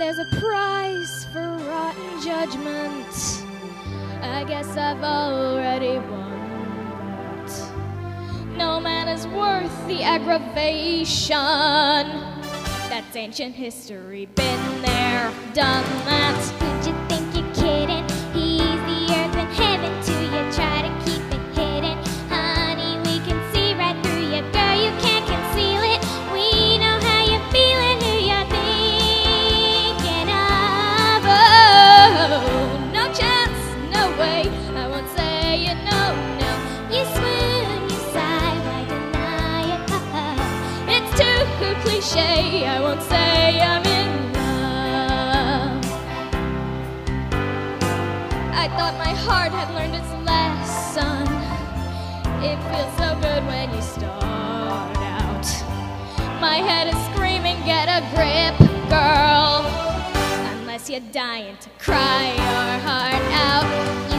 there's a price for rotten judgment. I guess I've already won. No man is worth the aggravation. That's ancient history. Been there, done that. Who'd you think you're cliche. I won't say I'm in love. I thought my heart had learned its lesson. It feels so good when you start out. My head is screaming, get a grip, girl. Unless you're dying to cry your heart out.